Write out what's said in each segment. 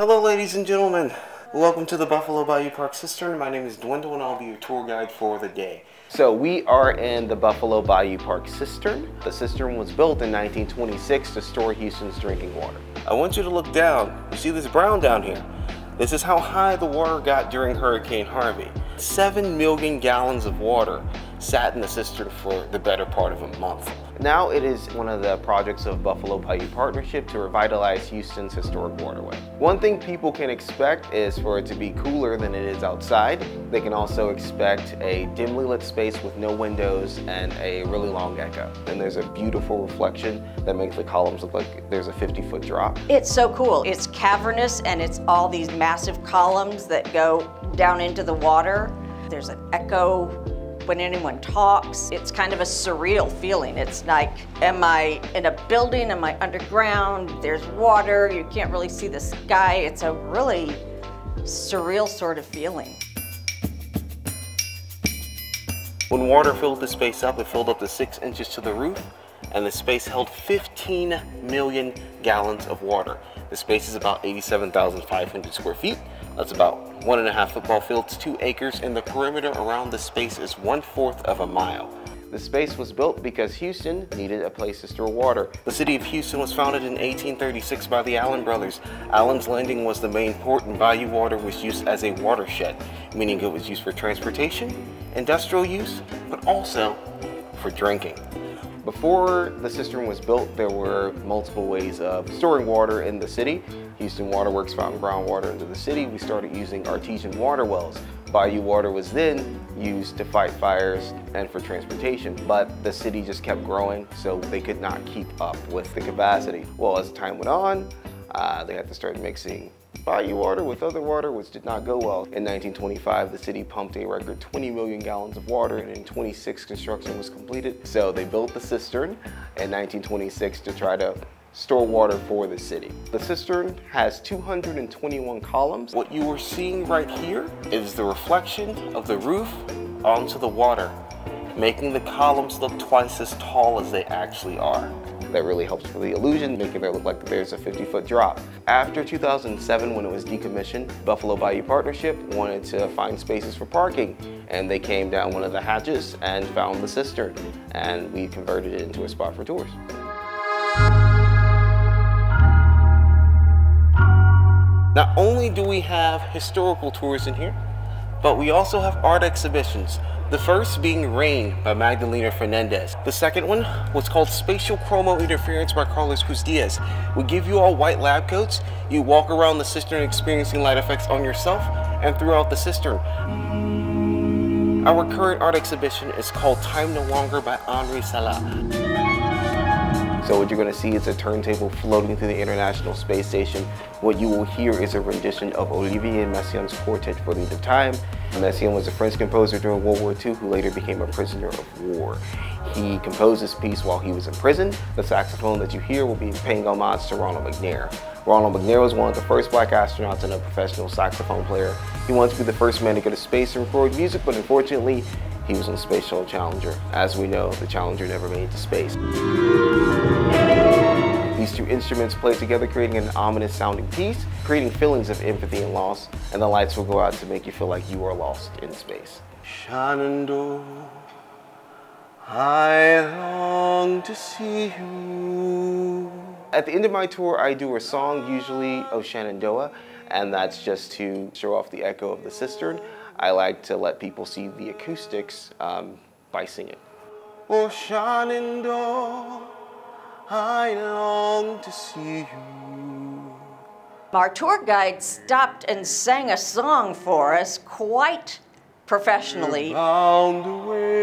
Hello, ladies and gentlemen. Welcome to the Buffalo Bayou Park Cistern. My name is Dwindle, and I'll be your tour guide for the day. So we are in the Buffalo Bayou Park Cistern. The cistern was built in 1926 to store Houston's drinking water. I want you to look down. You see this brown down here? This is how high the water got during Hurricane Harvey. 7 million gallons of water sat in the cistern for the better part of a month. Now it is one of the projects of Buffalo Bayou Partnership to revitalize Houston's historic waterway. One thing people can expect is for it to be cooler than it is outside. They can also expect a dimly lit space with no windows and a really long echo. And there's a beautiful reflection that makes the columns look like there's a 50 foot drop. It's so cool. It's cavernous and it's all these massive columns that go down into the water. There's an echo when anyone talks. It's kind of a surreal feeling. It's like, am I in a building? Am I underground? There's water. You can't really see the sky. It's a really surreal sort of feeling. When water filled the space up, it filled up to six inches to the roof, and the space held 15 million gallons of water. The space is about 87,500 square feet. That's about one and a half football fields, two acres, and the perimeter around the space is one fourth of a mile. The space was built because Houston needed a place to store water. The city of Houston was founded in 1836 by the Allen brothers. Allen's Landing was the main port and Bayou Water was used as a watershed, meaning it was used for transportation, industrial use, but also for drinking. Before the cistern was built, there were multiple ways of storing water in the city. Houston Water Waterworks found groundwater into the city. We started using artesian water wells. Bayou water was then used to fight fires and for transportation, but the city just kept growing, so they could not keep up with the capacity. Well, as time went on, uh, they had to start mixing Bayou water with other water, which did not go well. In 1925, the city pumped a record 20 million gallons of water, and in 26, construction was completed. So they built the cistern in 1926 to try to store water for the city. The cistern has 221 columns. What you are seeing right here is the reflection of the roof onto the water, making the columns look twice as tall as they actually are. That really helps for the illusion, making it look like there's a 50 foot drop. After 2007, when it was decommissioned, Buffalo Bayou Partnership wanted to find spaces for parking, and they came down one of the hatches and found the cistern, and we converted it into a spot for tours. Not only do we have historical tours in here, but we also have art exhibitions. The first being Rain by Magdalena Fernandez. The second one was called Spatial Chromo Interference by Carlos Cruz Diez. We give you all white lab coats. You walk around the cistern experiencing light effects on yourself and throughout the cistern. Our current art exhibition is called Time No Longer by Anri Sala. So what you're going to see is a turntable floating through the International Space Station. What you will hear is a rendition of Olivier Messiaen's Quartet for the Time. Messiaen was a French composer during World War II who later became a prisoner of war. He composed this piece while he was in prison. The saxophone that you hear will be paying homage to Ronald McNair. Ronald McNair was one of the first black astronauts and a professional saxophone player. He wanted to be the first man to go to space and record music, but unfortunately, he was on the Space Shuttle Challenger. As we know, the Challenger never made it to space. These two instruments play together, creating an ominous sounding piece, creating feelings of empathy and loss, and the lights will go out to make you feel like you are lost in space. Shenandoah, I long to see you. At the end of my tour, I do a song, usually of Shenandoah, and that's just to show off the echo of the cistern. I like to let people see the acoustics um, by singing. Oh, Shenandoah, I long to see you. Our tour guide stopped and sang a song for us quite professionally. Bound away.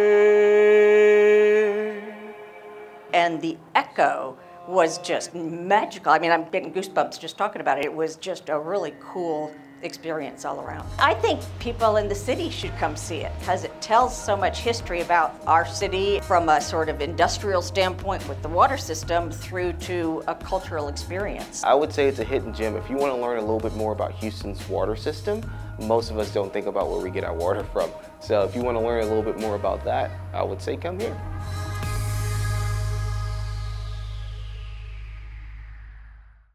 And the echo was just magical. I mean, I'm getting goosebumps just talking about it. It was just a really cool experience all around. I think people in the city should come see it because it tells so much history about our city from a sort of industrial standpoint with the water system through to a cultural experience. I would say it's a hidden gem. If you want to learn a little bit more about Houston's water system, most of us don't think about where we get our water from. So if you want to learn a little bit more about that, I would say come here.